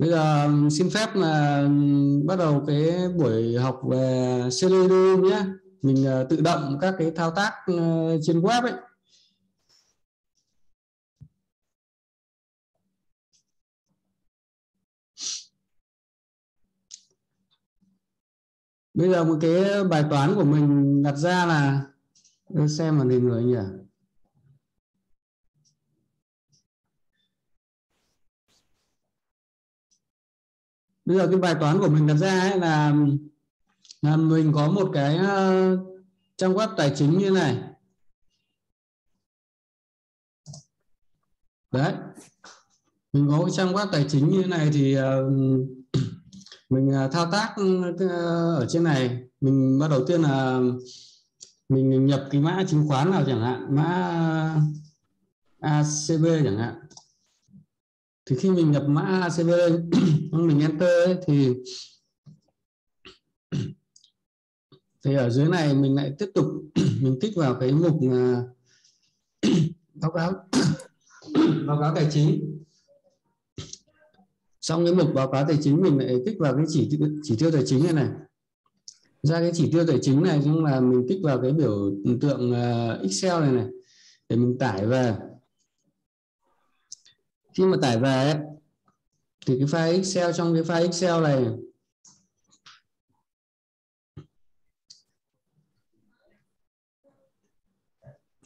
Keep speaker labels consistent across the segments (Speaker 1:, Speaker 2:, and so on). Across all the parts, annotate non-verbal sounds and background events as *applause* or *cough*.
Speaker 1: bây giờ xin phép là bắt đầu cái buổi học về Selenium nhé. Mình ờ, tự động các cái thao tác ờ, trên web ấy. Bây giờ một cái bài toán của mình đặt ra là ờ, xem màn hình rồi nhỉ? Bây giờ cái bài toán của mình đặt ra ấy là, là mình có một cái ờ, trang web tài chính như này. Đấy. Mình có cái trang web tài chính như này thì ờ, *clears throat* mình ờ, thao tác ừ, ở trên này. Mình bắt đầu tiên là mình nhập cái mã chứng khoán nào chẳng hạn mã ACB chẳng hạn thì khi mình nhập mã ACV *clears throat* mình enter ấy, thì *clears throat* thì ở dưới này mình lại tiếp tục *clears throat* mình kích vào cái mục à, báo cáo báo cáo tài chính. Trong cái mục báo cáo tài chính mình lại kích vào cái chỉ chỉ tiêu tài chính này này. Ra cái chỉ tiêu tài chính này nhưng là mình kích vào cái biểu tượng à, Excel này này để mình tải về khi mà tải về ấy, thì cái file Excel trong cái file Excel này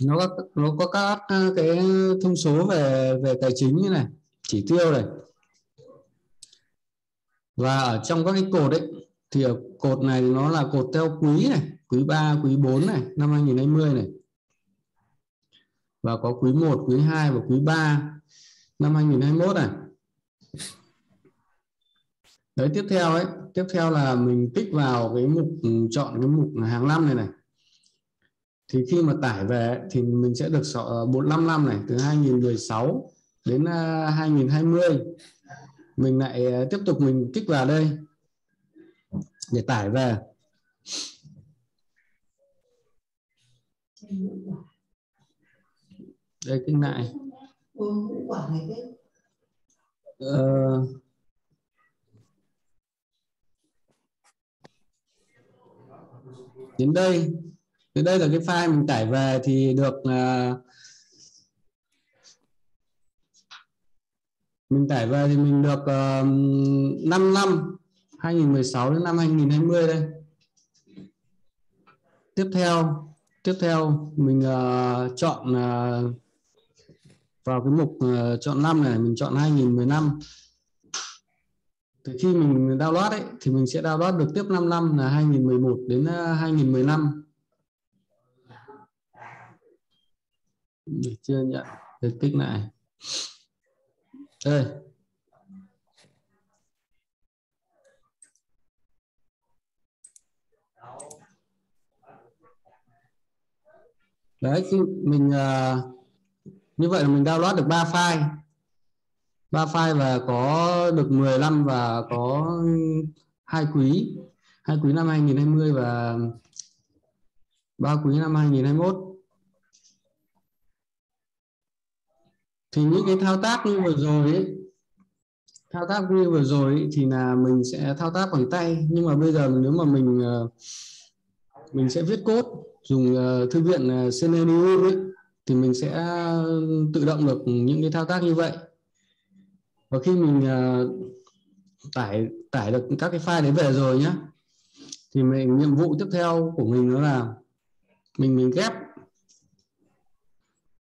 Speaker 1: nó có nó có các cái thông số về về tài chính như này chỉ tiêu này. Và ở trong các cái cột ấy thì ở cột này nó là cột theo quý này quý 3 quý 4 này năm 2020 này. Và có quý 1 quý 2 và quý 3 năm 2021 này đấy, tiếp theo ấy, tiếp theo là mình tích vào cái mục ừ, chọn cái mục hàng năm này này. Thì khi mà tải về thì mình sẽ được 45 năm này, từ 2016 đến à, 2020 mình lại à, tiếp tục mình kích vào đây để tải về. Đây kích lại ờ, đến đây. Đến đây là cái file mình tải về thì được uh, mình tải về thì mình được uh, 5 năm 2016 đến năm 2020 đây. Tiếp theo tiếp theo mình uh, chọn uh, vào cái mục uh, chọn năm này mình chọn 2015 từ khi mình download ấy thì mình sẽ download được tiếp 5 năm là 2011 đến ờ, uh, 2015 được chưa nhận được tích lại. Đây. Đấy khi mình uh, như vậy là mình download được 3 file. 3 file và có được 15 và có hai quý. Hai quý năm 2020 và ba quý năm 2021 thì những cái thao tác như vừa rồi ấy, thao tác như vừa rồi ấy, thì là mình sẽ thao tác bằng tay. Nhưng mà bây giờ nếu mà mình ờ, mình sẽ viết code dùng ờ, thư viện ờ, Selenium ấy thì mình sẽ ờ, tự động được những cái thao tác như vậy. Và khi mình ờ, tải tải được các cái file đấy về rồi nhé thì mình, nhiệm vụ tiếp theo của mình đó là mình mình ghép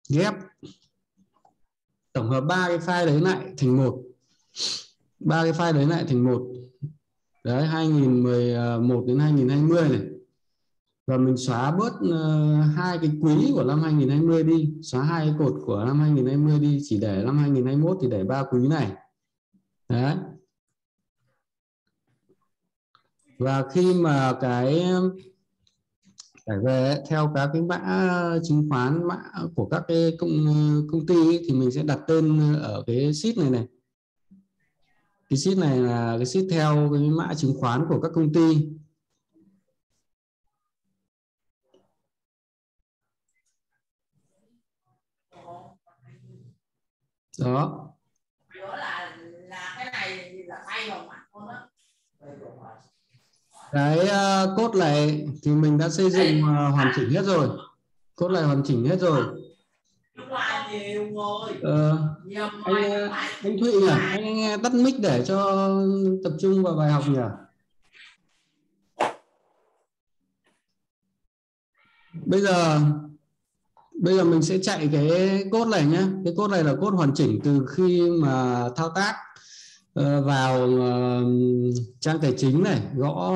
Speaker 1: ghép tổng hợp ba cái file đấy lại thành một. Ba cái file đấy lại thành một. Đấy 2011 ờ, đến 2020 này và mình xóa bớt uh, hai cái quý của năm 2020 đi. Xóa hai cái cột của năm 2020 đi. Chỉ để năm 2021 thì để ba quý này. Đấy. Và khi mà cái phải về theo các cái mã chứng khoán mã của các cái công ờ, công ty ấy, thì mình sẽ đặt tên ở cái sheet này này. Cái sheet này là cái sheet theo cái mã chứng khoán của các công ty.
Speaker 2: đó. Là, là cái này là thay vào mặt luôn đó
Speaker 1: cái ờ, cốt này thì mình đã xây dựng ờ, hoàn chỉnh hết rồi. Cốt này hoàn chỉnh hết rồi. Ờ, anh, ờ, anh thụy à anh tắt mic để cho tập trung vào bài học nhỉ? Bây giờ bây giờ mình sẽ chạy cái cốt này nhé cái cốt này là cốt hoàn chỉnh từ khi mà thao tác ờ, vào ờ, trang tài chính này, gõ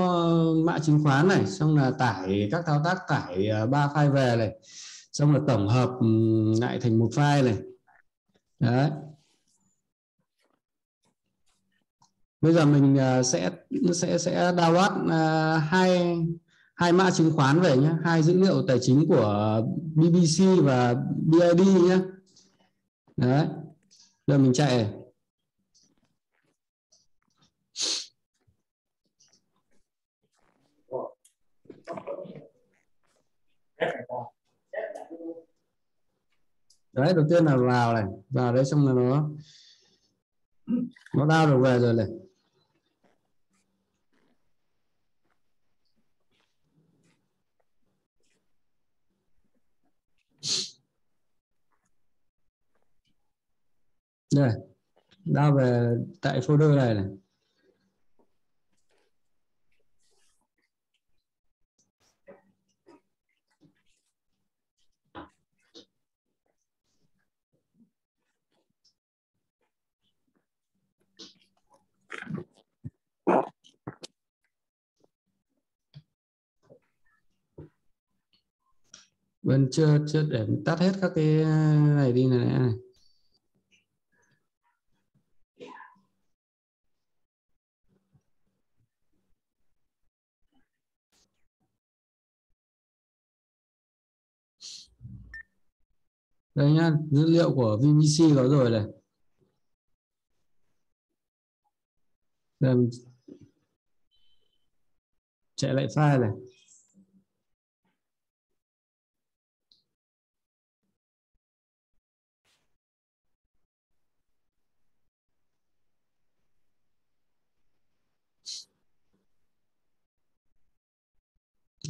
Speaker 1: mã chứng khoán này, xong là tải các thao tác tải ờ, ba file về này, xong là tổng hợp ừ, lại thành một file này. Đấy. Bây giờ mình sẽ sẽ sẽ download hai hai mã chứng khoán về nhé hai dữ liệu tài chính của BBC và BID nhé đấy, giờ mình chạy này. đấy, đầu tiên là vào này, vào đấy xong là nó nó đau được về rồi này đây. Đau về tại folder này này. Vẫn chưa chưa để tắt hết các cái này đi này này. Đây nhá, dữ liệu của VBC có rồi này. Đây, chạy lại file này.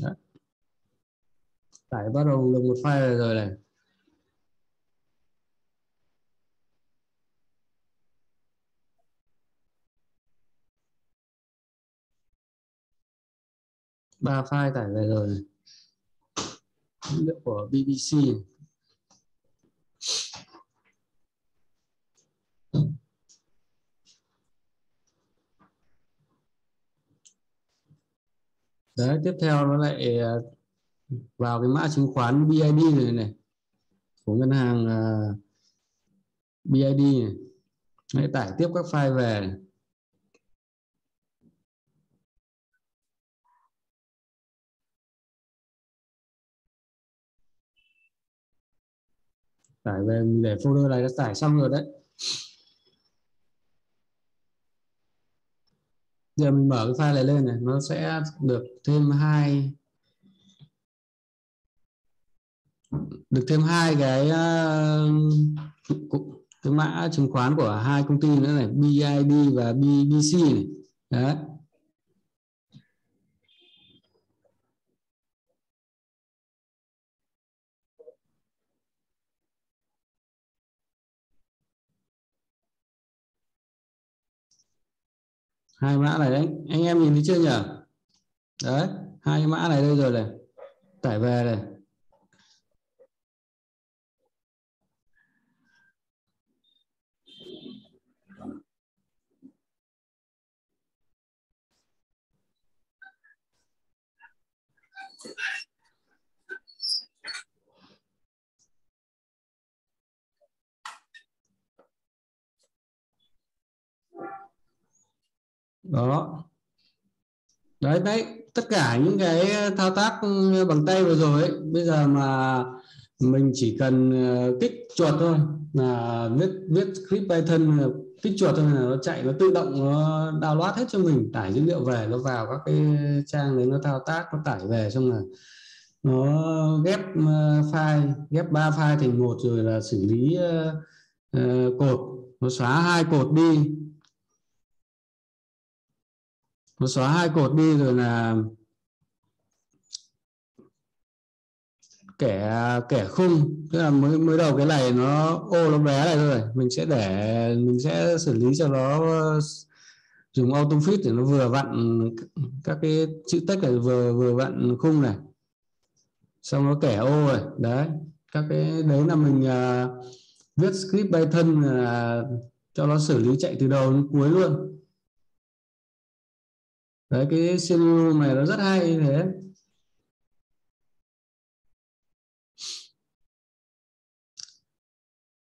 Speaker 1: Đấy. tải bắt đầu được một file rồi này. Ba file tải về rồi. Dữ liệu của BBC đấy tiếp theo nó lại à, vào cái mã chứng khoán BID này này của ngân hàng à, uh, BID này. Lại tải tiếp các file về. này. Tải về để folder này đã tải xong rồi đấy. Giờ mình mở cái file này lên này, nó sẽ được thêm hai, được thêm hai cái ờ, cái mã chứng khoán của hai công ty nữa này BID và BBC này. Đấy. Hai mã này đấy. Anh em nhìn thấy chưa nhỉ? Đấy, hai cái mã này đây rồi này. Tải về này. Đó. Đấy đấy tất cả những cái ờ, thao tác ừ, bằng tay vừa rồi ấy, bây giờ mà mình chỉ cần ờ, kích chuột thôi là viết viết script Python ờ, kích chuột thôi là nó chạy nó tự động nó download hết cho mình tải dữ liệu về nó vào các cái trang đấy nó thao tác nó tải về xong là nó ghép file ghép ba file thành một rồi là xử lý uh, cột nó xóa hai cột đi nó xóa hai cột đi rồi là kẻ kẻ khung. Tức là mới mới đầu cái này nó ô nó bé này thôi mình sẽ để mình sẽ xử lý cho nó ờ, dùng auto fit để nó vừa vặn các cái chữ text này vừa vừa vặn khung này. Xong nó kẻ ô rồi. Đấy. Các cái đấy là mình uh, viết script Python uh, cho nó xử lý chạy từ đầu đến cuối luôn đấy cái scenario này nó rất hay như thế.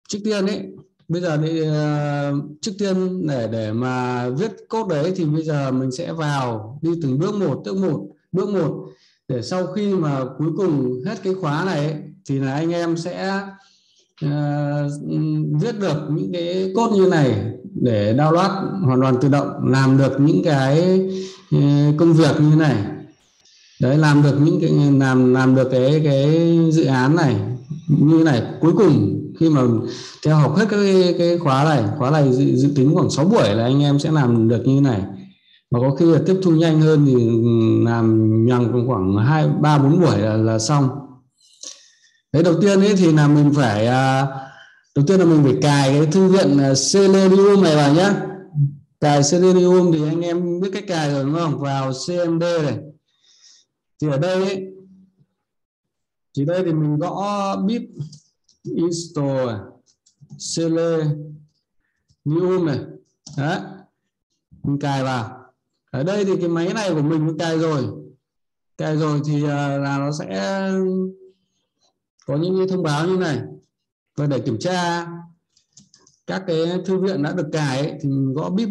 Speaker 1: Trước tiên ấy bây giờ thì uh, trước tiên để để mà viết cốt đấy thì bây giờ mình sẽ vào đi từng bước một bước một bước một. Để sau khi mà cuối cùng hết cái khóa này ấy, thì là anh em sẽ uh, viết được những cái cốt như này để download hoàn toàn tự động làm được những cái ừ, công việc như này. Đấy làm được những cái làm làm được cái cái dự án này như này. Cuối cùng khi mà theo học hết cái cái khóa này khóa này dự, dự tính khoảng 6 buổi là anh em sẽ làm được như này. Và có khi là tiếp thu nhanh hơn thì ừ, làm nhằng khoảng hai ba bốn buổi là, là xong. Đấy đầu tiên ấy thì là mình phải à, đầu tiên là mình phải cài cái thư viện à, Selenium này vào nhá. Cài Selenium thì anh em biết cách cài rồi đúng không? Vào CMD này. Thì ở đây ấy, thì đây thì mình gõ bit install à. selenium này. Đấy. Mình cài vào. Ở đây thì cái máy này của mình mình cài rồi. Cài rồi thì à, là nó sẽ có những cái thông báo như này và để kiểm tra. Các cái thư viện đã được cài ấy, thì mình gõ bip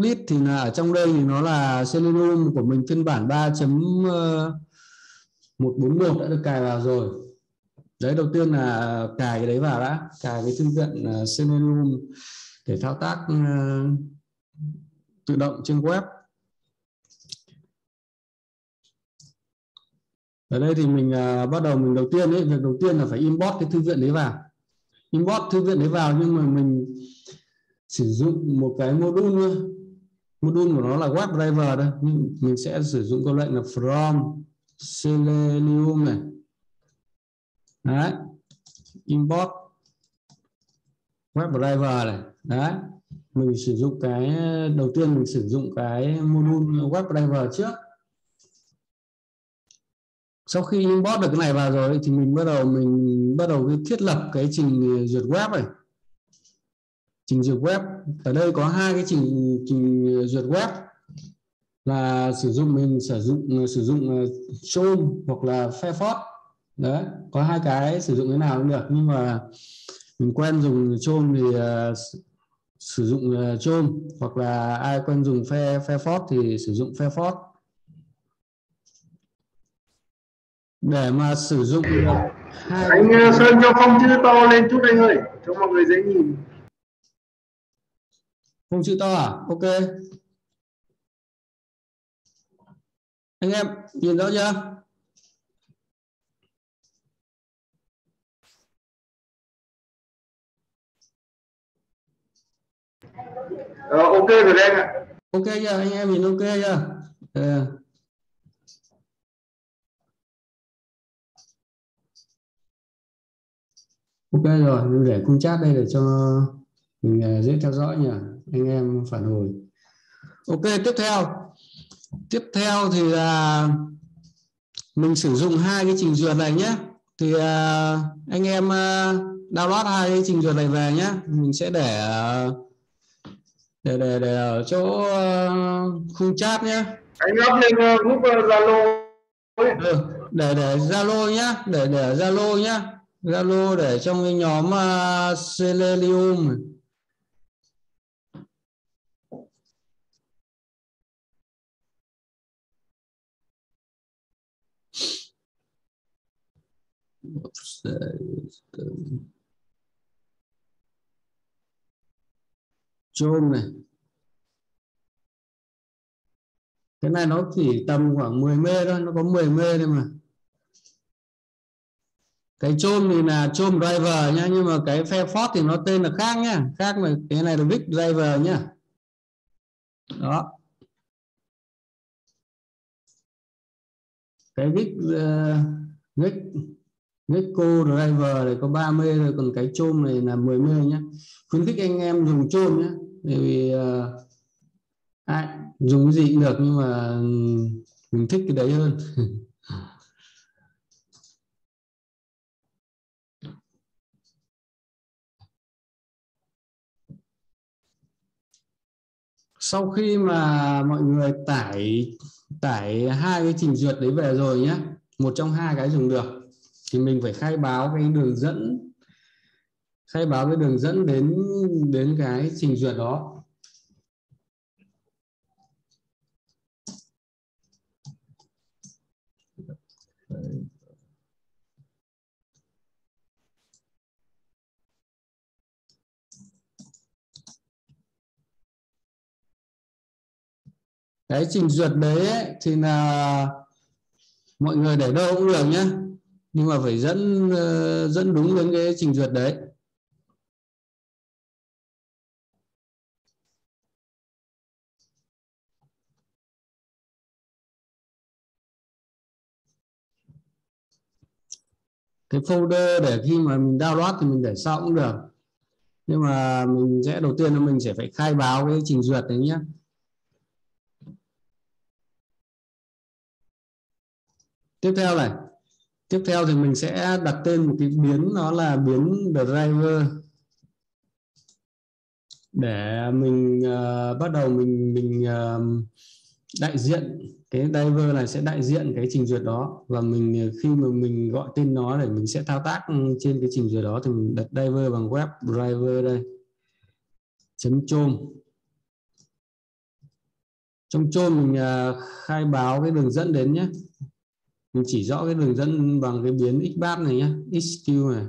Speaker 1: list thì là ở trong đây thì nó là Selenium của mình phiên bản 3.141 ờ, đã được cài vào rồi. Đấy đầu tiên là cài cái đấy vào đã. Cài cái thư viện ờ, Selenium để thao tác ờ, tự động trên web. Ở đây thì mình uh, bắt đầu mình đầu tiên ấy việc đầu tiên là phải import cái thư viện đấy vào import thư viện đấy vào nhưng mà mình sử dụng một cái module module của nó là web driver đó, nhưng mình sẽ sử dụng câu lệnh là from selenium này. Đấy, import web driver này. Đấy, mình sử dụng cái, đầu tiên mình sử dụng cái module web driver trước sau khi import được cái này vào rồi thì mình bắt đầu mình bắt đầu thiết lập cái trình duyệt web này. Trình duyệt web ở đây có hai cái trình trình duyệt web là sử dụng mình sử dụng sử dụng ờ, Chrome hoặc là Firefox. Đấy có hai cái sử dụng thế nào cũng được nhưng mà mình quen dùng Chrome thì uh, sử dụng ờ, Chrome hoặc là ai quen dùng Firefox thì sử dụng Firefox. Để mà sử dụng
Speaker 2: hai anh uh, sơn cho phong chữ to lên chút anh ơi cho mọi người dễ nhìn
Speaker 1: phong chữ to à ok anh em nhìn rõ chưa
Speaker 2: Ờ, ok rồi đấy anh ạ.
Speaker 1: Ok chưa? Anh em nhìn ok chưa? Ừ. Ok rồi, mình để khung chat đây để cho mình à, dễ theo dõi nhỉ. Anh em phản hồi. Ok, tiếp theo. Tiếp theo thì là mình sử dụng hai cái trình duyệt này nhé. Thì uh, anh em uh, download hai cái trình duyệt này về nhé. Mình sẽ để để để để ở chỗ khung chat nhé
Speaker 2: anh up lên group zalo
Speaker 1: ừ, để để zalo nhá để để zalo nhá zalo để trong cái nhóm uh, selenium. Chôm này. Cái này nó chỉ tầm khoảng 10 mê thôi nó có 10 mê thôi mà cái chôm thì là chôm driver nhá nhưng mà cái phe thì nó tên là khác nhá. Khác mà cái này là big driver nhá. Đó. Cái big uh, big co driver này có 30 rồi còn cái chôm này là 10 mê nhé khuyến khích anh em dùng chôm nhá bởi vì uh, ai, dùng cái gì cũng được nhưng mà ừ, mình thích cái đấy hơn. *laughs* sau khi mà mọi người tải tải hai cái trình duyệt đấy về rồi nhé một trong hai cái dùng được, thì mình phải khai báo cái đường dẫn, khai báo cái đường dẫn đến đến cái trình duyệt đó. Cái trình duyệt đấy ấy, thì là mọi người để đâu cũng được nhé nhưng mà phải dẫn ờ, dẫn đúng đến cái trình duyệt đấy. Cái folder để khi mà mình download thì mình để sau cũng được. Nhưng mà mình sẽ đầu tiên là mình sẽ phải khai báo cái trình duyệt đấy nhé tiếp theo này. Tiếp theo thì mình sẽ đặt tên một cái biến nó là biến driver. Để mình uh, bắt đầu mình mình uh, đại diện cái driver này sẽ đại diện cái trình duyệt đó. Và mình ờ, khi mà mình gọi tên nó để mình sẽ thao tác trên cái trình duyệt đó thì mình đặt driver bằng web driver đây. Chấm chôm. Trong chôm mình uh, khai báo cái đường dẫn đến nhé mình chỉ rõ cái đường dẫn bằng cái biến x bar này nhé xq này.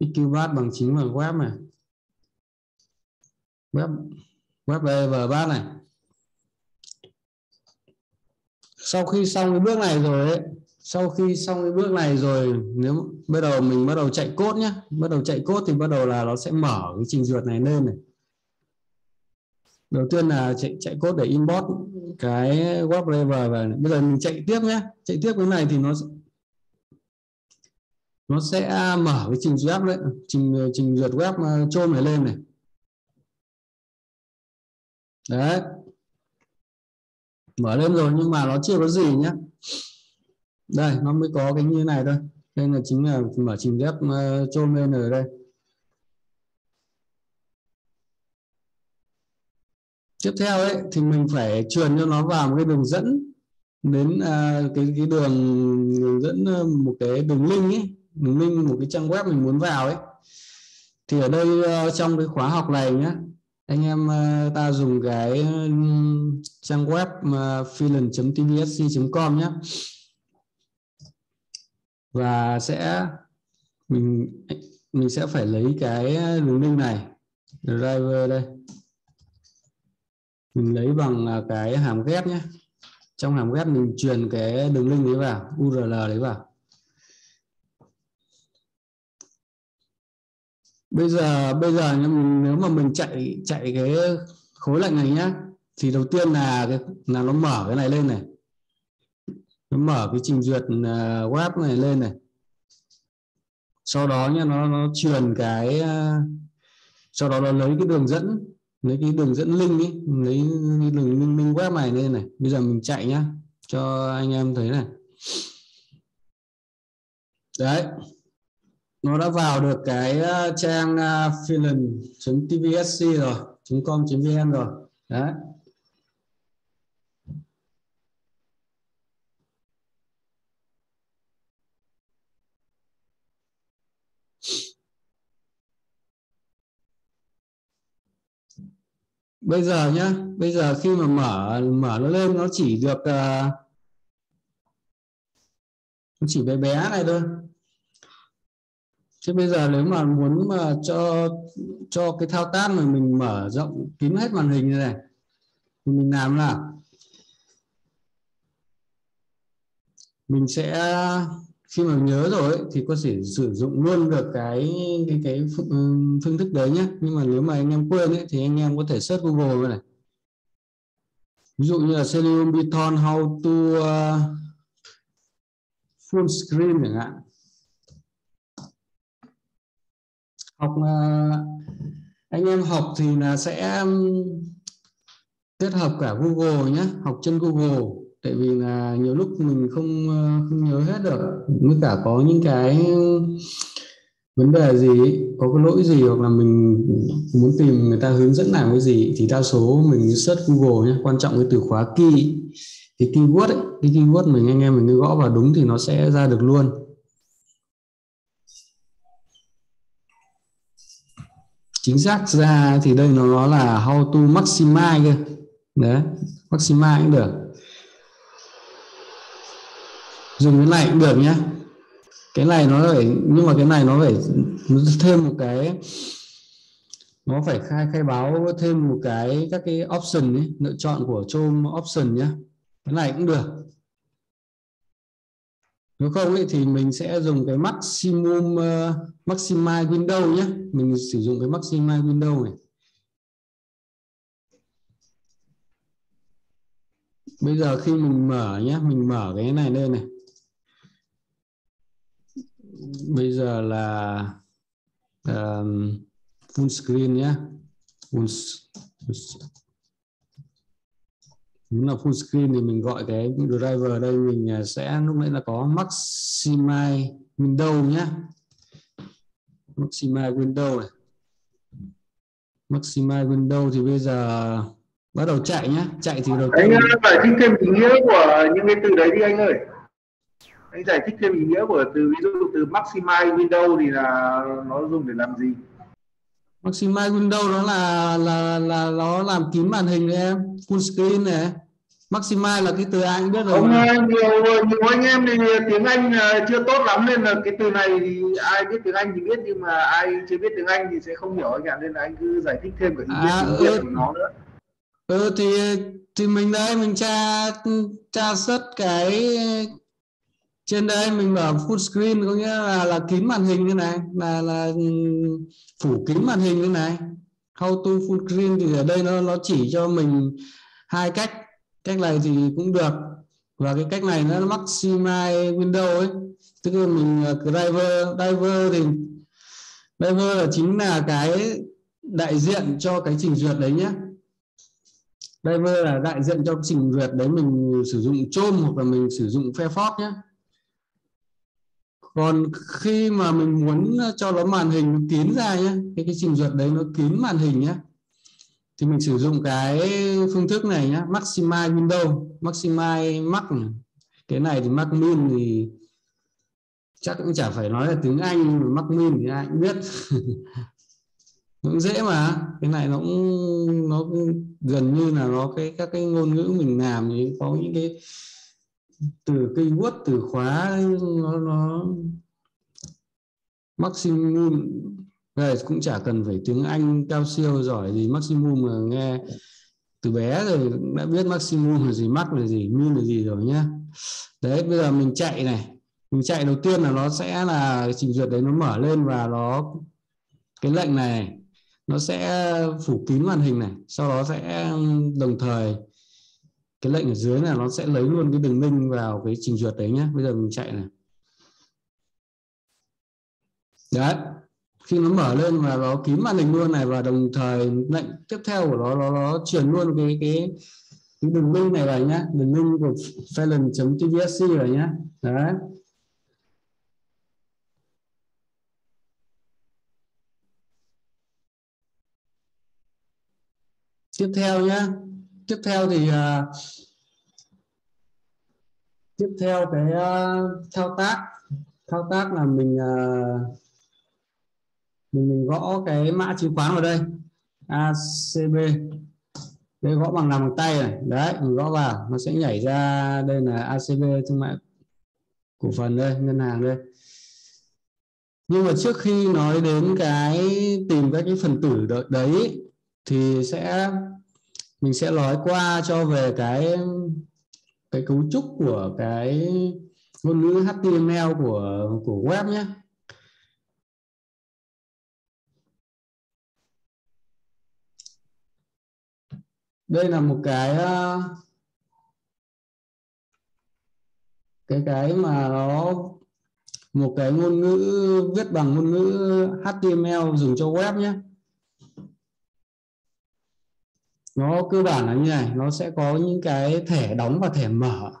Speaker 1: Xq bar bằng chính bằng web này. Web web v bar này. Sau khi xong cái bước này rồi ấy, sau khi xong cái bước này rồi nếu bắt đầu mình bắt đầu chạy cốt nhé bắt đầu chạy cốt thì bắt đầu là nó sẽ mở cái trình duyệt này lên này. Đầu tiên là chạy chạy cốt để import cái web driver và bây giờ mình chạy tiếp nhé chạy tiếp cái này thì nó nó sẽ mở cái trình duyệt đấy. Trình trình duyệt web ờ, chôm này lên này. Đấy. Mở lên rồi nhưng mà nó chưa có gì nhé đây, nó mới có cái như này thôi. Nên là chính là mở trình duyệt ờ, chôm lên ở đây. Tiếp theo ấy thì mình phải truyền cho nó vào một cái đường dẫn đến à, cái cái đường, đường dẫn à, một cái đường link ấy đường link một cái trang web mình muốn vào ấy. Thì ở đây à, trong cái khóa học này nhá anh em à, ta dùng cái ừ, trang web uh, freelance.tbsc.com nhé và sẽ mình mình sẽ phải lấy cái đường link này. Driver đây mình lấy bằng à, cái hàm ghép nhé. Trong hàm ghép mình truyền cái đường link đấy vào url đấy vào. Bây giờ bây giờ nếu mà mình chạy chạy cái khối lệnh này nhá, thì đầu tiên là cái, là nó mở cái này lên này. Nó mở cái trình duyệt à, web này lên này. Sau đó nhá, nó nó truyền cái à, sau đó nó lấy cái đường dẫn lấy cái đường dẫn link ấy lấy cái đường link, link web này lên này. Bây giờ mình chạy nhá cho anh em thấy này. Đấy nó đã vào được cái ờ, trang ờ, fillin.tvsc rồi .com.vn rồi. Đấy. Bây giờ nhá bây giờ khi mà mở mở nó lên nó chỉ được uh, nó chỉ bé bé này thôi. Thế bây giờ nếu mà muốn mà cho cho cái thao tác mà mình mở rộng kín hết màn hình như này thì mình làm là mình sẽ khi mà nhớ rồi thì có thể sử dụng luôn được cái cái cái ừ, phương thức đấy nhé nhưng mà nếu mà anh em quên ấy, thì anh em có thể search Google này. Ví dụ như là Selenium Python how to uh, full screen chẳng hạn. Học uh, anh em học thì là sẽ um, kết hợp cả Google nhé học trên Google tại vì là nhiều lúc mình không ờ, không nhớ hết được mới cả có những cái vấn đề gì có cái lỗi gì hoặc là mình muốn tìm người ta hướng dẫn làm cái gì thì đa số mình search Google nhé quan trọng cái từ khóa key cái keyword ấy, cái keyword mình anh em mình cứ gõ vào đúng thì nó sẽ ra được luôn. Chính xác ra thì đây nó là how to maximize cơ. Đấy maximize cũng được dùng cái này cũng được nhé cái này nó phải nhưng mà cái này nó phải thêm một cái nó phải khai khai báo thêm một cái các cái option ấy, lựa chọn của chôm option nhé cái này cũng được. Nếu không ấy, thì mình sẽ dùng cái maximum uh, maximize window nhé mình sử dụng cái maximize window này. Bây giờ khi mình mở nhé mình mở cái này lên này bây giờ là um, full screen nhé. Full, nếu là full screen thì mình gọi cái driver đây mình à, sẽ lúc nãy là có maximize window nhé. Maximize window này. Maximize window thì bây giờ bắt đầu chạy nhé. Chạy thì đầu
Speaker 2: anh giải thích thêm ý nghĩa của những cái từ đấy đi anh ơi anh giải thích thêm ý nghĩa của từ ví dụ từ maximize window thì là nó dùng để làm gì?
Speaker 1: Maximize window nó là là là nó làm kín màn hình đấy em full screen này. Maximize là cái từ cũng biết rồi
Speaker 2: không nhiều nhiều anh em thì tiếng anh chưa tốt lắm nên là cái từ này thì ai biết tiếng anh thì biết nhưng mà ai chưa biết tiếng anh thì sẽ không hiểu anh ạ nên là anh cứ giải thích thêm cái ý nghĩa
Speaker 1: à,
Speaker 2: ừ. của nó nữa.
Speaker 1: Ừ thì thì mình đây mình tra tra xuất cái trên đây mình mở full screen có nghĩa là là kín màn hình như này, là là ừ, phủ kín màn hình như này. How to full screen thì ở đây nó nó chỉ cho mình hai cách. Cách này thì cũng được. Và cái cách này nó maximize window ấy. Tức là mình ờ, driver driver thì, driver là chính là cái đại diện cho cái trình duyệt đấy nhé driver là đại diện cho trình duyệt đấy mình sử dụng Chrome hoặc là mình sử dụng Firefox nhé còn khi mà mình muốn ờ, cho nó màn hình kín ra nhé cái cái trình duyệt đấy nó kín màn hình nhé thì mình sử dụng cái phương thức này nhé maximize window, maximize max cái này thì max min thì chắc cũng chả phải nói là tiếng anh, mà max min thì ai cũng biết. *laughs* Cũng dễ mà, cái này nó cũng nó cũng gần như là nó cái, các cái ngôn ngữ mình làm thì có những cái từ cây quất, từ khóa, nó nó maximum. Đây, cũng chả cần phải tiếng Anh cao siêu giỏi gì maximum mà nghe. Từ bé rồi đã biết maximum là gì max là gì min là gì rồi nhá. Đấy, bây giờ mình chạy này. Mình chạy đầu tiên là nó sẽ là trình duyệt đấy, nó mở lên và nó, cái lệnh này, nó sẽ phủ kín màn hình này, sau đó sẽ, đồng thời cái lệnh ở dưới này nó sẽ lấy luôn cái đường link vào cái trình duyệt đấy nhé bây giờ mình chạy này. Đấy. Khi nó mở lên và nó kín màn hình luôn này và đồng thời lệnh tiếp theo của nó nó, nó truyền luôn cái cái cái đường link này vào nhá. Đường link của felon.tvsc rồi nhá. Đấy. Tiếp theo nhá tiếp theo thì uh, tiếp theo cái uh, thao tác. Thao tác là mình uh, mình mình gõ cái mã chứng khoán vào đây. ACB đây gõ bằng làm bằng tay này. Đấy mình gõ vào. Nó sẽ nhảy ra đây là ACB thương mại cổ phần đây ngân hàng đây. Nhưng mà trước khi nói đến cái tìm các cái phần tử đấy thì sẽ mình sẽ nói qua cho về cái cái cấu trúc của cái ngôn ngữ HTML của của web nhé. Đây là một cái ờ, cái cái mà nó, một cái ngôn ngữ viết bằng ngôn ngữ HTML dùng cho web nhé. Nó cơ bản là như này, nó sẽ có những cái thẻ đóng và thẻ mở.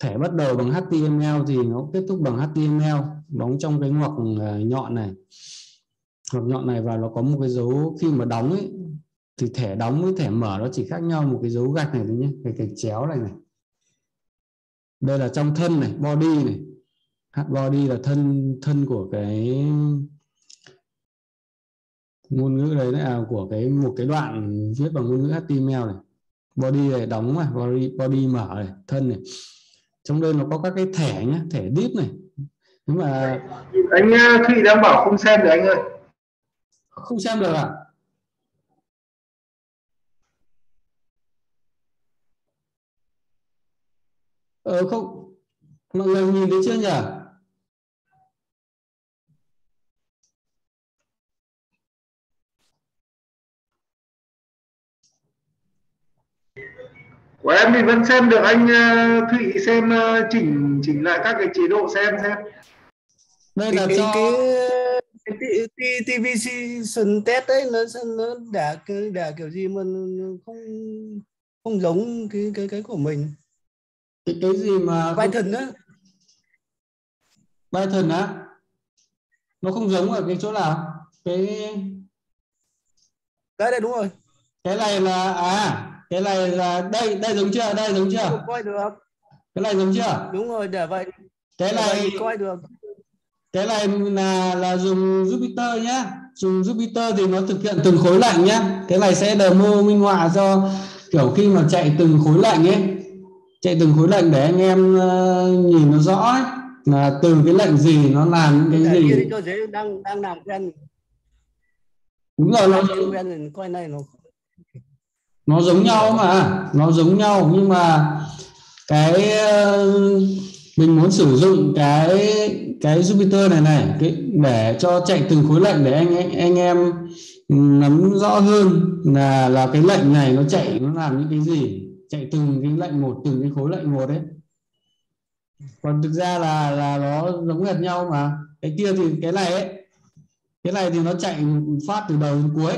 Speaker 1: Thẻ bắt đầu bằng HTML thì nó kết thúc bằng HTML đóng trong cái ngoặc à, nhọn này. Ngoặc nhọn này và nó có một cái dấu khi mà đóng ấy, thì thẻ đóng với thẻ mở nó chỉ khác nhau một cái dấu gạch này thôi nhé, cái cái chéo này này. Đây là trong thân này, body này. Body là thân thân của cái ngôn ngữ đấy là của cái một cái đoạn viết bằng ngôn ngữ HTML này. Body này đóng này body, body mở này thân này. Trong đây nó có các cái thẻ nhé thẻ deep này. Nhưng mà
Speaker 2: anh khi đang bảo không xem được anh ơi.
Speaker 1: Không xem được à? Ờ không. Mọi người nhìn thấy chưa nhỉ
Speaker 2: của em thì vẫn xem được anh ờ, Thụy xem ờ, chỉnh chỉnh lại các cái chế độ xem xem.
Speaker 1: Đây là
Speaker 3: cái,
Speaker 1: cho
Speaker 3: cái, cái, cái TVC Sun test ấy nó nó đã đã kiểu gì mà không không giống cái cái cái của mình.
Speaker 1: Cái cái gì mà
Speaker 3: Python á.
Speaker 1: Python á? Nó không giống ở cái chỗ nào? Cái
Speaker 3: đấy đây đúng rồi.
Speaker 1: Cái này là à cái này là đây đây giống chưa? Đây giống chưa?
Speaker 3: Coi được
Speaker 1: cái này giống chưa?
Speaker 3: Đúng rồi để vậy.
Speaker 1: Cái
Speaker 3: để vậy
Speaker 1: này
Speaker 3: coi được.
Speaker 1: Cái này là là dùng Jupyter nhá. Dùng Jupyter thì nó thực hiện từng khối lệnh nhá. Cái này sẽ demo minh họa cho kiểu khi mà chạy từng khối lệnh ấy. Chạy từng khối lệnh để anh em uh, nhìn nó rõ ấy. Là từ cái lệnh gì nó làm những cái gì?
Speaker 3: dễ đang đang làm quen.
Speaker 1: Đúng rồi nó
Speaker 3: quen coi này nó
Speaker 1: nó giống nhau mà nó giống nhau nhưng mà cái ờ, mình muốn sử dụng cái cái Jupyter này này cái để cho chạy từng khối lệnh để anh anh, anh em nắm rõ hơn là là cái lệnh này nó chạy nó làm những cái gì chạy từng cái lệnh một từng cái khối lệnh một đấy. Còn thực ra là là nó giống hệt nhau mà. Cái kia thì cái này ấy cái này thì nó chạy phát từ đầu đến cuối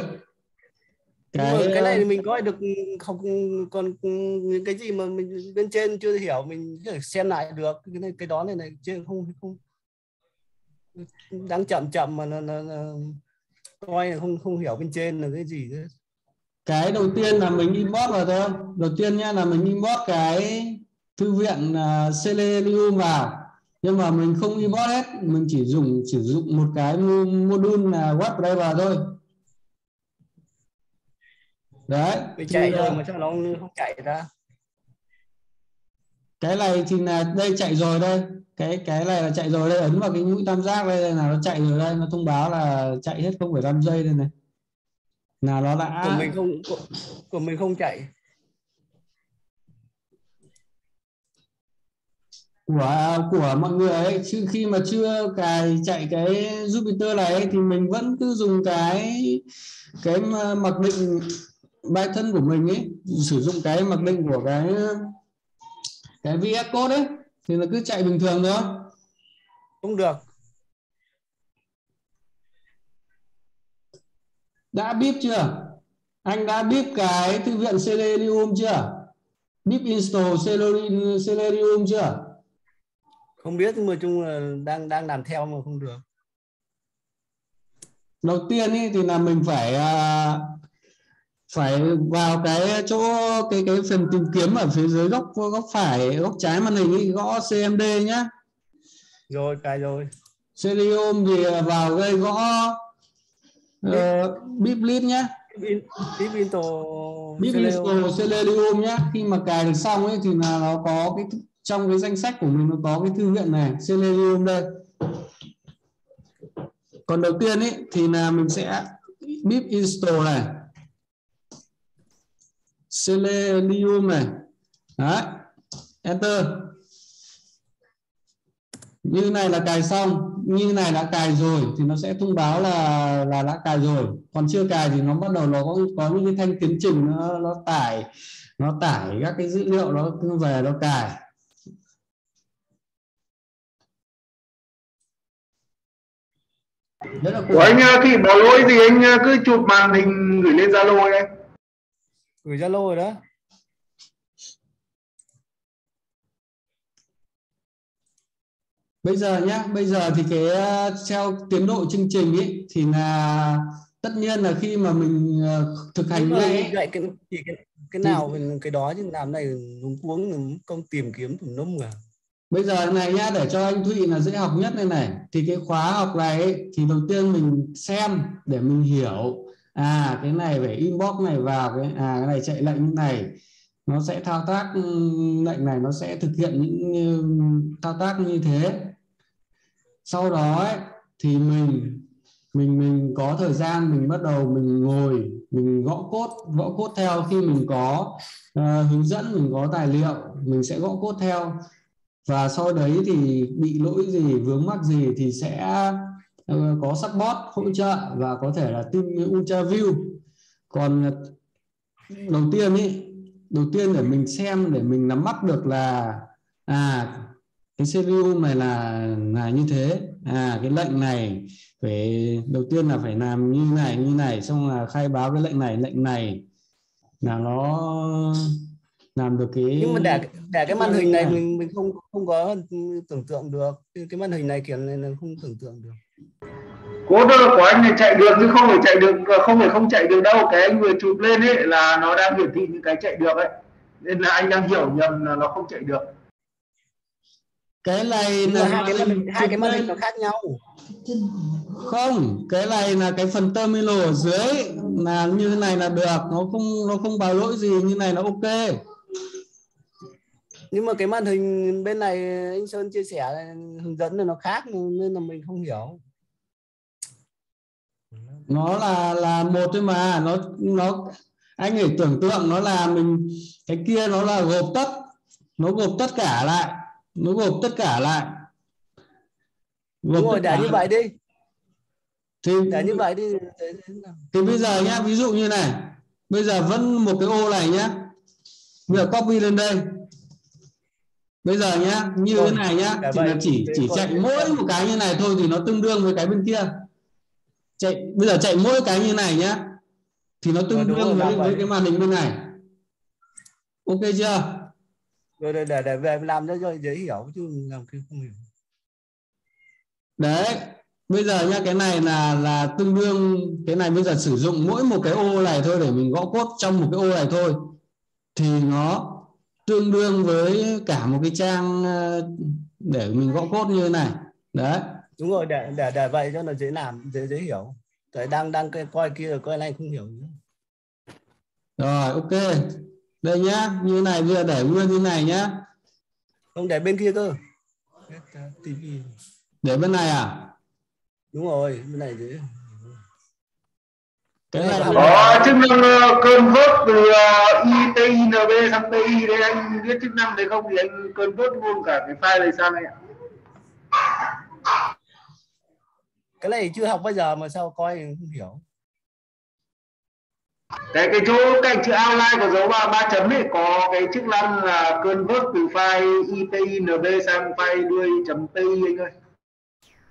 Speaker 3: cái, cái này thì mình coi được không còn những cái gì mà mình bên trên chưa hiểu mình có thể xem lại được. Cái này cái đó này này trên không không đang chậm chậm mà nó, nó, nó coi là không không hiểu bên trên là cái gì nữa.
Speaker 1: Cái đầu tiên là mình import vào thôi. Đầu tiên nhá là mình import cái thư viện uh, Selenium vào. Nhưng mà mình không import hết mình chỉ dùng sử dụng một cái module là web driver thôi đấy
Speaker 3: mình chạy rồi
Speaker 1: uh,
Speaker 3: mà sao nó không chạy ra
Speaker 1: cái này thì là đây chạy rồi đây. Cái cái này là chạy rồi đây ấn vào cái mũi tam giác đây, đây là nó chạy rồi đây nó thông báo là chạy hết 0,5 giây đây này. Là nó đã.
Speaker 3: Của mình không của, của mình không chạy.
Speaker 1: Của của mọi người ấy chứ khi mà chưa cài chạy cái Jupyter này ấy, thì mình vẫn cứ dùng cái cái mặc định Python của mình ấy sử dụng cái mặc định của cái cái VS Code ấy thì là cứ chạy bình thường thôi.
Speaker 3: Không được.
Speaker 1: Đã bip chưa? Anh đã bip cái thư viện Selenium chưa? Bip install Selenium chưa?
Speaker 3: Không biết nhưng mà chung là đang đang làm theo mà không được.
Speaker 1: Đầu tiên ý, thì là mình phải uh, phải vào cái chỗ cái cái phần tìm kiếm ở phía dưới góc góc phải góc trái màn hình ý, gõ CMD nhá.
Speaker 3: Rồi cài rồi.
Speaker 1: Selenium thì vào đây gõ uh, bip. List nhá.
Speaker 3: Bip into
Speaker 1: bip install Selenium nhá. Khi mà cài được xong ấy thì là nó có cái trong cái danh sách của mình nó có cái thư viện này Selenium đây. Còn đầu tiên ấy thì là mình sẽ bip install này selenium này Đấy. enter. Như này là cài xong như này đã cài rồi thì nó sẽ thông báo là là đã cài rồi. Còn chưa cài thì nó bắt đầu nó có, có những cái thanh tiến trình nó, nó tải nó tải các cái dữ liệu nó về nó cài.
Speaker 2: Đấy là của... Anh à, khi bỏ lỗi gì anh à, cứ chụp màn hình gửi lên Zalo anh
Speaker 3: gửi zalo rồi đó.
Speaker 1: Bây giờ nhá bây giờ thì cái theo tiến độ chương trình ấy thì là tất nhiên là khi mà mình thực hành ngay
Speaker 3: cái, cái, cái, cái nào thì, cái đó chứ làm này đúng cuống công tìm kiếm tùm lum à
Speaker 1: bây giờ này nhá để cho anh Thụy là dễ học nhất này này thì cái khóa học này ấy, thì đầu tiên mình xem để mình hiểu à cái này phải inbox này vào cái à cái này chạy lệnh này. Nó sẽ thao tác ừ, lệnh này nó sẽ thực hiện những ừ, thao tác như thế. Sau đó ấy, thì mình mình mình có thời gian mình bắt đầu mình ngồi mình gõ cốt gõ cốt theo. Khi mình có uh, hướng dẫn mình có tài liệu mình sẽ gõ cốt theo. Và sau đấy thì bị lỗi gì vướng mắc gì thì sẽ uh, có support hỗ trợ và có thể là team ultra view còn đầu tiên ý đầu tiên để mình xem để mình nắm bắt được là à cái serial này là là như thế. À cái lệnh này phải đầu tiên là phải làm như này như này xong là khai báo cái lệnh này lệnh này. Là nó làm được cái
Speaker 3: nhưng mà để để cái màn hình này mình mình không không có tưởng tượng được. Cái màn hình này kiểu này là không tưởng tượng được
Speaker 2: cố đơ của anh này chạy được chứ không phải chạy được không phải không chạy được đâu. Cái anh vừa chụp lên ấy là nó đang hiển thị những cái chạy được ấy. Nên là anh đang hiểu nhầm là nó không chạy được.
Speaker 1: Cái này
Speaker 3: là hai cái màn hai cái màn hình nó khác nhau.
Speaker 1: Không cái này là cái phần terminal ở dưới là như thế này là được. Nó không nó không báo lỗi gì như này nó ok.
Speaker 3: Nhưng mà cái màn hình bên này anh Sơn chia sẻ hướng dẫn là nó khác nên là mình không hiểu
Speaker 1: nó là là một thôi mà. Nó nó anh hãy tưởng tượng nó là mình cái kia nó là gộp tất. Nó gộp tất cả lại. Nó gộp tất cả lại.
Speaker 3: Gộp Đúng rồi để như vậy đi.
Speaker 1: Thì
Speaker 3: để như vậy đi
Speaker 1: thì bây giờ nhá ví dụ như này. Bây giờ vẫn một cái ô này nhá. Bây giờ copy lên đây. Bây giờ nhá như thế này nhá thì là chỉ chỉ chạy mỗi một cái như này thôi thì nó tương đương với cái bên kia chạy bây giờ chạy mỗi cái như này nhá thì nó tương đương với, với cái màn hình bên này. Ok chưa?
Speaker 3: Rồi để để, để về làm cho dễ hiểu chứ làm cái không hiểu.
Speaker 1: Đấy bây giờ nhá cái này là là tương đương cái này bây giờ sử dụng mỗi một cái ô này thôi để mình gõ cốt trong một cái ô này thôi. Thì nó tương đương với cả một cái trang ờ, để mình gõ cốt như thế này. Đấy
Speaker 3: đúng rồi để để để vậy cho nó dễ làm dễ dễ hiểu. Tại đang đang coi kia rồi coi này không hiểu nữa.
Speaker 1: rồi ok. Đây nhá như này bây giờ để nguyên như này nhá.
Speaker 3: Không để bên kia cơ.
Speaker 1: Để bên này à?
Speaker 3: Đúng rồi bên này dễ
Speaker 2: cái này có chức năng uh, convert từ uh, ITINB sang TI đấy anh biết chức năng đấy không? Thì anh convert luôn cả cái file này sang này ạ
Speaker 3: cái này chưa học bây giờ mà sao coi không hiểu.
Speaker 2: Cái cái chỗ cạnh chữ outline có dấu ba ba chấm ấy có cái chức năng là convert từ file ITINB sang file đuôi chấm TI anh ơi.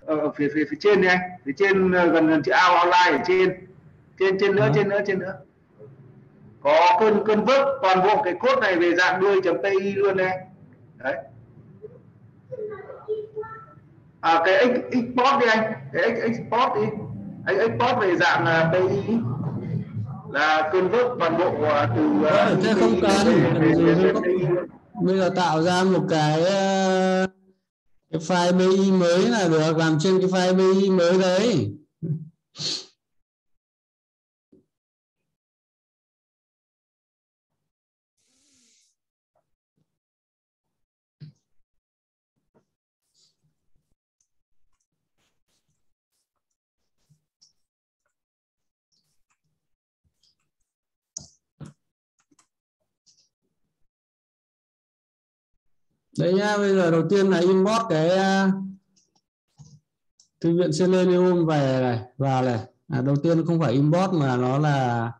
Speaker 2: Ở phía phía phía trên này phía trên ờ, gần gần chữ outline ở trên. Trên trên nữa à. trên nữa trên nữa. Có cơn cơn vớt toàn bộ cái cốt này về dạng đuôi chấm pi luôn đây đấy à cái export đi anh. Cái export đi. Anh export về dạng à, pi là cơn vớt toàn bộ à, từ
Speaker 1: uh, thế không cần. bây giờ tạo ra một cái cái file bi mới là được. Làm trên cái file bi mới đấy đấy nhá bây giờ đầu tiên là import cái à, thư viện Selenium về này vào này. À, đầu tiên không phải import mà nó là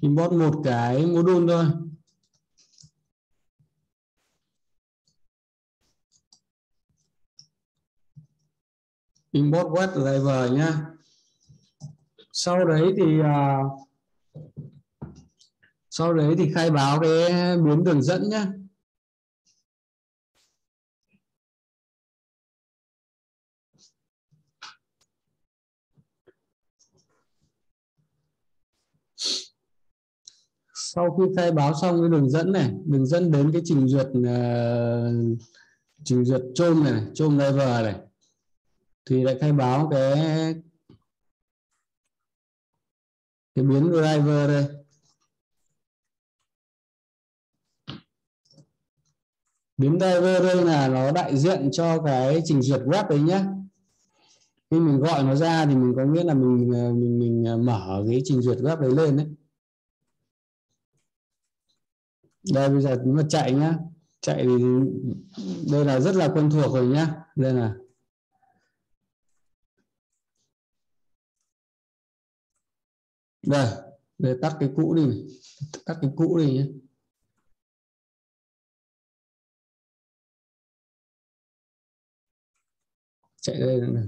Speaker 1: import một cái module thôi. Import web driver nhá. Sau đấy thì uh, sau đấy thì khai báo cái biến đường dẫn nhé sau khi khai báo xong cái đường dẫn này đường dẫn đến cái trình duyệt uh, trình duyệt chôm này, chôm driver này. Thì lại khai báo cái cái biến driver đây. Biến driver đây là nó đại diện cho cái trình duyệt web đấy nhé khi mình gọi nó ra thì mình có nghĩa là mình ờ, mình mình ờ, mở cái trình duyệt web đấy lên đấy đây, bây giờ nó chạy nhá. Chạy thì đây là rất là quen thuộc rồi nhá. Đây là đây, để tắt cái cũ đi. Tắt cái cũ đi nhé chạy đây này.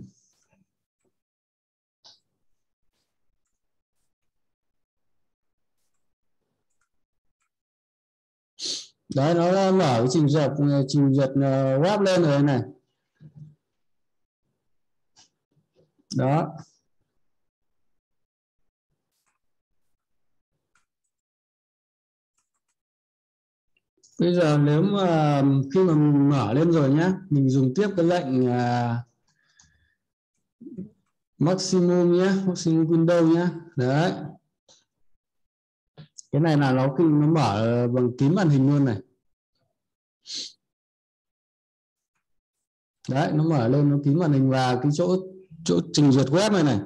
Speaker 1: Đấy nó mở cái trình duyệt ừ, trình duyệt ờ, web lên rồi này. Đó. Bây giờ nếu mà khi mà mình mở lên rồi nhá mình dùng tiếp cái lệnh uh, maximum nhé maximum window nhé đấy cái này là nó khi nó mở bằng kín màn hình luôn này. Đấy, nó mở lên, nó kín màn hình và cái chỗ chỗ trình duyệt web này này.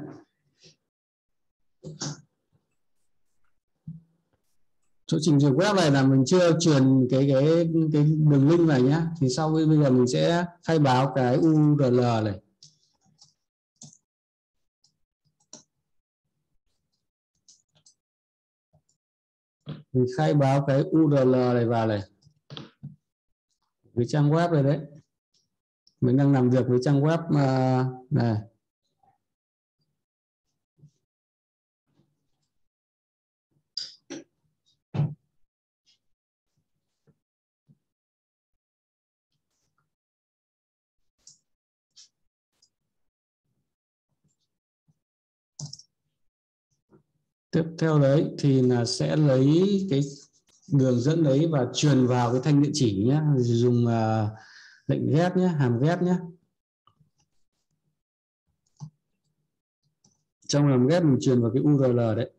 Speaker 1: Chỗ trình duyệt web này là mình chưa truyền cái cái cái đường link này nhá. Thì sau bây giờ mình sẽ khai báo cái URL này. Mình khai báo cái URL này vào này. Cái trang web này đấy. Mình đang làm việc với trang web uh, này. Tiếp theo đấy thì là sẽ lấy cái đường dẫn đấy và truyền vào cái thanh địa chỉ nhé dùng uh, lệnh ghép nhé hàm ghép nhé trong hàm ghép mình truyền vào cái URL đấy.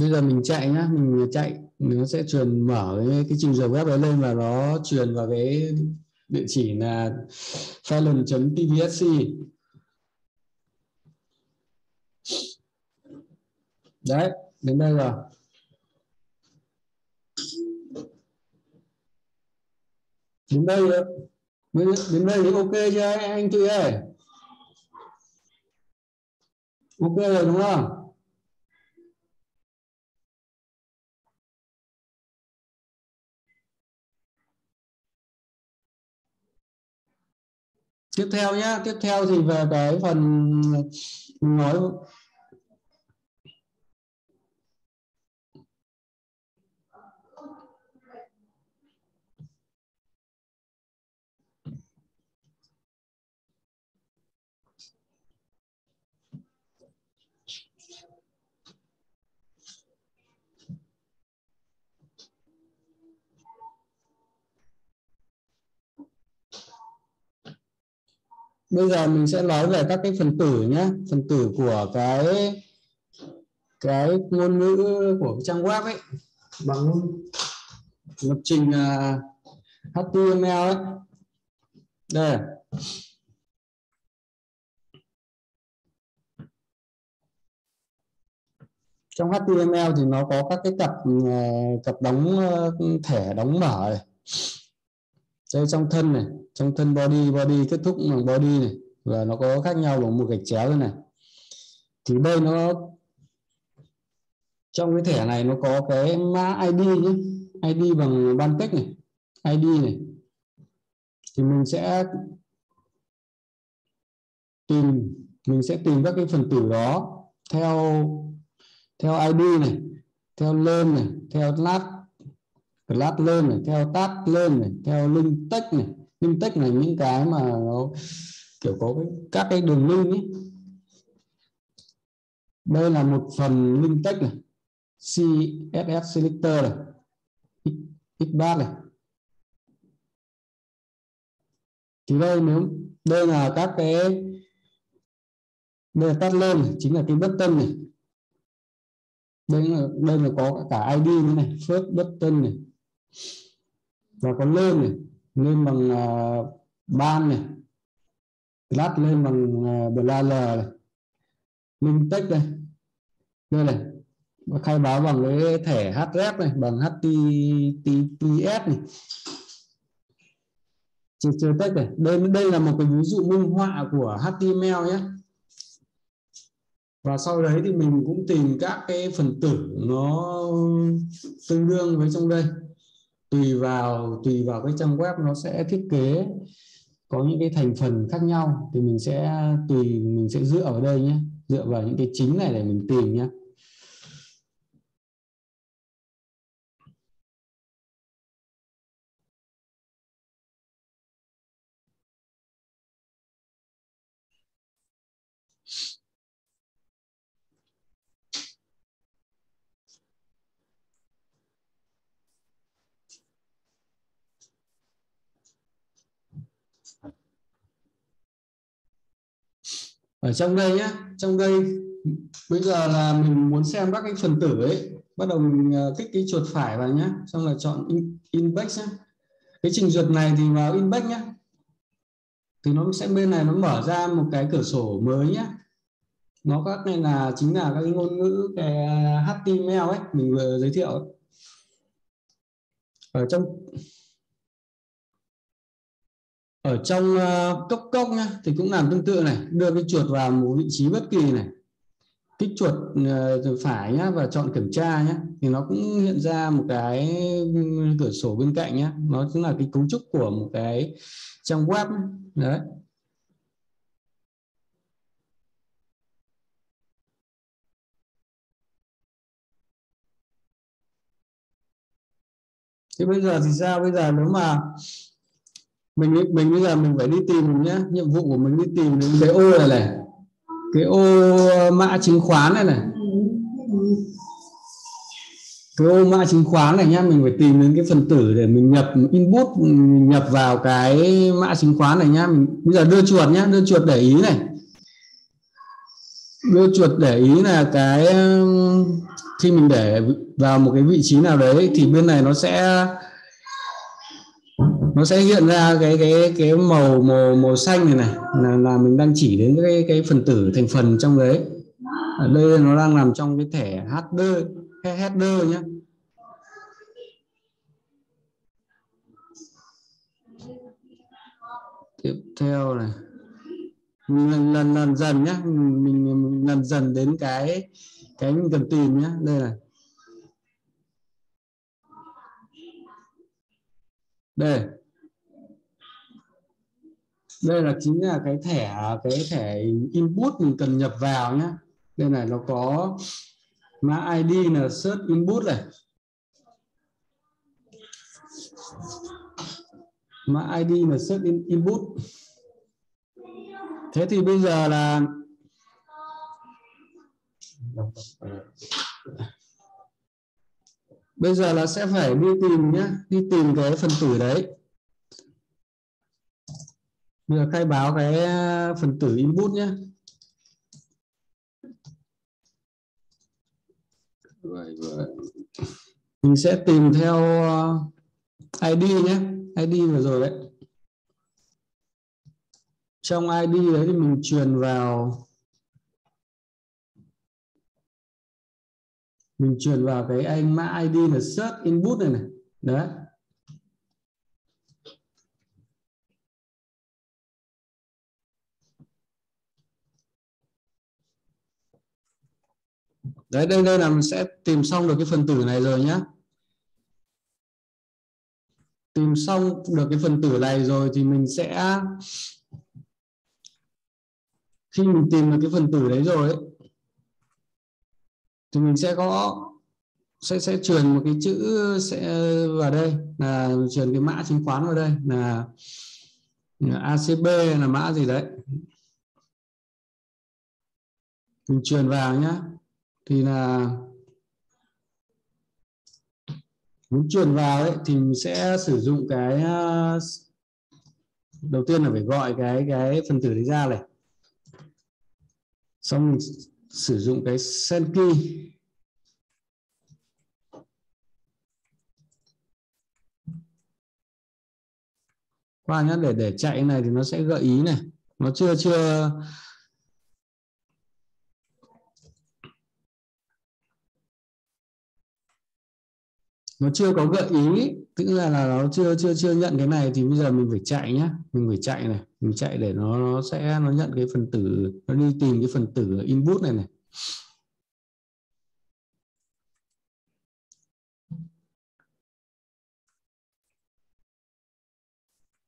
Speaker 1: Bây giờ mình chạy nhá mình chạy nó sẽ truyền mở cái, cái trình duyệt web đấy lên và nó truyền vào cái địa chỉ là fallon.tbsc đấy đến đây rồi. Đến đây rồi. Đến đây thì ok chưa anh chị ơi? Ok rồi đúng không? Tiếp theo nhé tiếp theo thì về cái phần nói bây giờ mình sẽ nói về các cái phần tử nhé phần tử của cái cái ngôn ngữ của trang web ấy bằng lập trình à, uh, HTML ấy. Đây. Trong HTML thì nó có các cái cặp uh, cặp đóng uh, thẻ đóng mở này. Đây trong thân này trong thân body body kết thúc bằng body này, và nó có khác nhau bằng một gạch chéo thế này. Thì đây nó, trong cái thẻ này nó có cái mã ID nhé. Id bằng ban cách này id này. Thì mình sẽ tìm, mình sẽ tìm các cái phần tử đó theo theo id này, theo lên này, theo lát class lên này, theo tag lên này, theo link text này link text này những cái mà nó kiểu có cái, các cái đường link ấy đây là một phần link text này css selector này xbar này. Thì đây nếu đây là các cái đây là tắt lên này, chính là cái button này. Đây là đây là có cả ID nữa này first button này. Và có lên này lên bằng uh, ban này lát lên bằng ờ, uh, bla này minh text đây đây này khai báo bằng cái thẻ href này bằng https này chưa chưa text này. Đây đây là một cái ví dụ minh họa của html nhé. Và sau đấy thì mình cũng tìm các cái phần tử nó tương đương với trong đây tùy vào tùy vào cái trang web nó sẽ thiết kế, có những cái thành phần khác nhau thì mình sẽ tùy, mình sẽ dựa vào đây nhé. Dựa vào những cái chính này để mình tìm nhé. Ở trong đây nhé trong đây bây giờ là mình muốn xem các cái phần tử ấy bắt đầu mình ờ, kích cái chuột phải vào nhé xong là chọn in, index nhé cái trình duyệt này thì vào index nhé thì nó sẽ bên này nó mở ra một cái cửa sổ mới nhé nó các này là chính là các ngôn ngữ cái ờ, HTML ấy mình vừa giới thiệu ấy. ở trong ở trong uh, cốc cốc nhá, thì cũng làm tương tự này đưa cái chuột vào một vị trí bất kỳ này. Kích chuột uh, phải nhá và chọn kiểm tra nhá thì nó cũng hiện ra một cái cửa sổ bên cạnh nhá. Nó chính là cái cấu trúc của một cái trang web đấy. Thế bây giờ thì sao? Bây giờ nếu mà mình mình bây giờ mình phải đi tìm nhé nhiệm vụ của mình đi tìm đến cái ô này này. Cái ô ờ, mã chứng khoán này này. Cái ô mã chứng khoán này nhá, mình phải tìm đến cái phần tử để mình nhập input, mình nhập vào cái mã chứng khoán này nhá. Mình bây giờ đưa chuột nhá, đưa chuột để ý này. Đưa chuột để ý là cái khi mình để vào một cái vị trí nào đấy thì bên này nó sẽ nó sẽ hiện ra cái cái cái màu màu màu xanh này này. Là là mình đang chỉ đến cái cái phần tử thành phần trong đấy. Ở đây nó đang nằm trong cái thẻ header header nhé tiếp theo này. Lần lần lần dần nhé mình, mình lần dần đến cái cái mình cần tìm nhé đây này. Đây đây là chính là cái thẻ cái thẻ input mình cần nhập vào nhé đây này, nó có mã ID là search input này. Mã ID là search input. Thế thì bây giờ là bây giờ là sẽ phải đi tìm nhé đi tìm cái phần tử đấy bây giờ khai báo cái phần tử input nhé mình sẽ tìm theo ID nhé ID vừa rồi đấy. Trong ID đấy thì mình truyền vào mình truyền vào cái anh mã ID là search input này này. Đấy đấy đây đây là mình sẽ tìm xong được cái phần tử này rồi nhá. Tìm xong được cái phần tử này rồi thì mình sẽ khi mình tìm được cái phần tử đấy rồi ấy, thì mình sẽ có sẽ sẽ truyền một cái chữ sẽ vào đây là truyền cái mã chứng khoán vào đây là, là ACB là mã gì đấy. Mình truyền vào nhá thì là muốn truyền vào ấy, thì mình sẽ sử dụng cái à, đầu tiên là phải gọi cái cái phần tử đấy ra này. Xong mình sử dụng cái send key qua nhé để để chạy này thì nó sẽ gợi ý này. Nó chưa chưa nó chưa có gợi ý tức là là nó chưa chưa chưa nhận cái này thì bây giờ mình phải chạy nhá. Mình phải chạy này, mình chạy để nó nó sẽ, nó nhận cái phần tử, nó đi tìm cái phần tử input này này.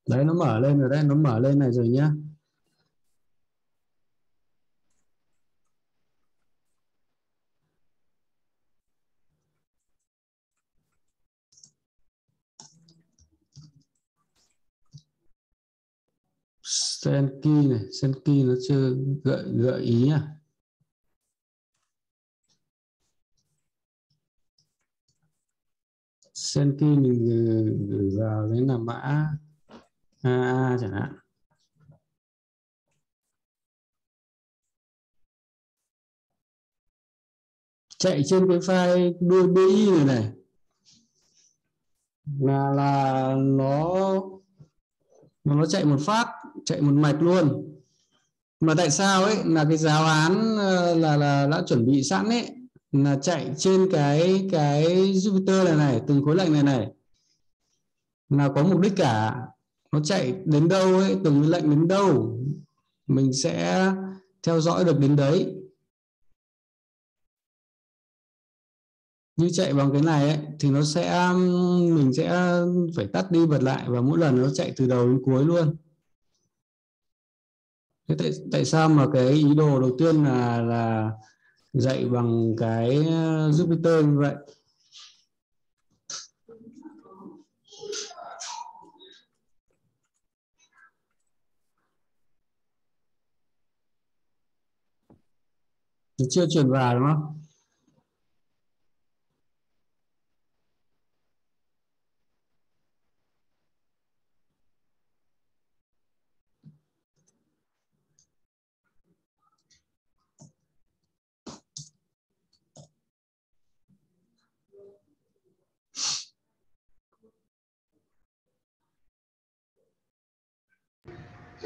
Speaker 1: Đấy, nó mở lên rồi đấy, nó mở lên này rồi nhá. Senki này Senki nó chưa gợi gợi ý à? Senki mình ờ, gửi vào đấy là mã AA chẳng hạn. Chạy trên cái file đuôi bi này này. Là là nó nó chạy một phát chạy một mạch luôn. Mà tại sao ấy? Là cái giáo án ờ, là là đã chuẩn bị sẵn ấy là chạy trên cái cái Jupiter này này từng khối lệnh này này. Là có mục đích cả. Nó chạy đến đâu ấy từng lệnh đến đâu mình sẽ theo dõi được đến đấy. Như chạy bằng cái này ấy, thì nó sẽ mình sẽ phải tắt đi bật lại và mỗi lần nó chạy từ đầu đến cuối luôn thế tại, tại sao mà cái ý đồ đầu tiên là là dạy bằng cái ờ, Jupiter như vậy? Chưa chuyển vào đúng không?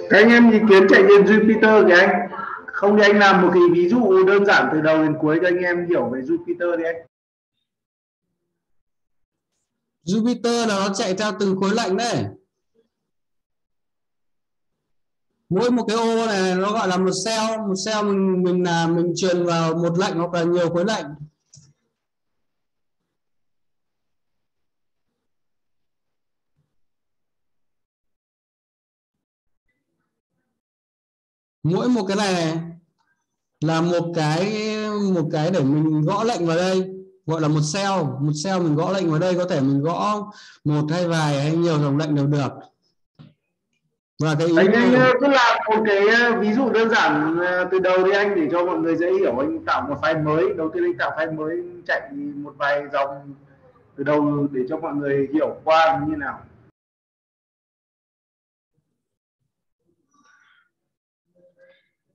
Speaker 2: Các anh em ý kiến chạy trên Jupiter kìa anh không thì anh làm một cái ví dụ đơn giản từ đầu đến cuối cho anh em hiểu về Jupiter đi anh.
Speaker 1: Jupiter là nó chạy theo từng khối lạnh đấy. Mỗi một cái ô này nó gọi là một cell một cell mình mình là mình truyền vào một lệnh hoặc là nhiều khối lệnh mỗi một cái này là một cái một cái để mình gõ lệnh vào đây. Gọi là một cell một cell mình gõ lệnh vào đây có thể mình gõ một hay vài hay nhiều dòng lệnh đều được.
Speaker 2: Và cái ý anh, anh cứ làm một cái ví dụ đơn giản từ đầu đi anh để cho mọi người dễ hiểu. Anh tạo một file mới đầu tiên anh tạo file mới chạy một vài dòng từ đầu để cho mọi người hiểu qua như nào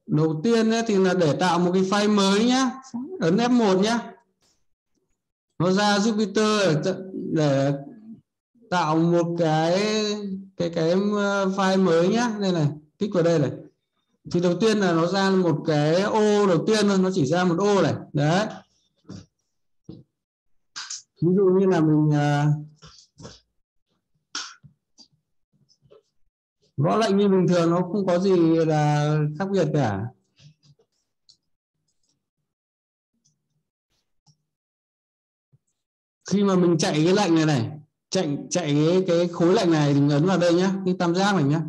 Speaker 1: đầu tiên ấy, thì là để tạo một cái file mới nhá ấn F1 nhá. Nó ra Jupyter để tạo một cái cái cái ờ, file mới nhá. Đây này kích vào đây này. Thì đầu tiên là nó ra một cái ô đầu tiên thôi nó chỉ ra một ô này. Đấy. Ví dụ như là mình ờ, gõ lệnh như bình thường nó không có gì là khác biệt cả. Khi mà mình chạy cái lệnh này này chạy chạy cái, cái khối lệnh này thì mình ấn vào đây nhá cái tam giác này nhá.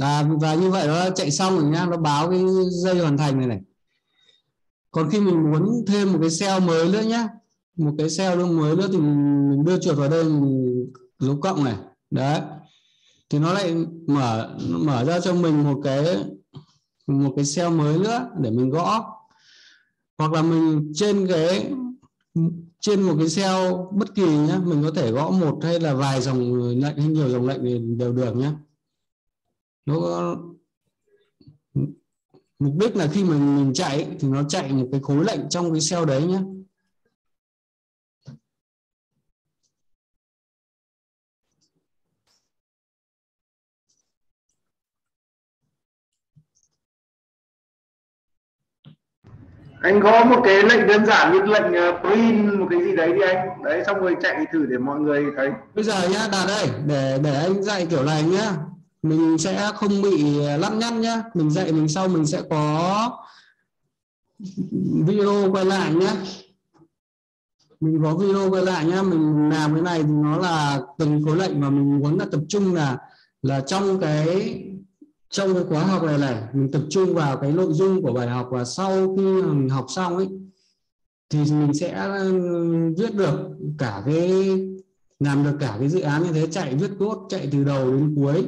Speaker 1: À, và như vậy nó chạy xong rồi nhá nó báo cái dây hoàn thành này này. Còn khi mình muốn thêm một cái cell mới nữa nhá một cái cell mới nữa thì mình đưa chuột vào đây mình dấu cộng này. Đấy. Thì nó lại mở mở ra cho mình một cái một cái cell mới nữa để mình gõ. Hoặc là mình trên cái, trên một cái cell bất kỳ nhé mình có thể gõ một hay là vài dòng lệnh, hay nhiều dòng lệnh thì đều được nhé nó có, mục đích là khi mình mình chạy thì nó chạy một cái khối lệnh trong cái cell đấy nhé
Speaker 2: anh có một cái lệnh đơn giản như lệnh ờ, print một cái gì đấy đi anh. Đấy, xong rồi chạy thử để mọi người thấy.
Speaker 1: Bây giờ nhá, đạt đây để để anh dạy kiểu này nhá. Mình sẽ không bị lăn nhăn nhá. Mình dạy mình sau mình sẽ có video quay lại nhá. Mình có video quay lại nhá. Mình làm cái này thì nó là từng khối lệnh mà mình muốn là tập trung là là trong cái trong cái khóa học này này, mình tập trung vào cái nội dung của bài học và sau khi mình học xong ấy, thì mình sẽ viết được cả cái, làm được cả cái dự án như thế, chạy viết cốt chạy từ đầu đến cuối,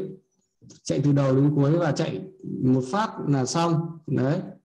Speaker 1: chạy từ đầu đến cuối và chạy một phát là xong, đấy.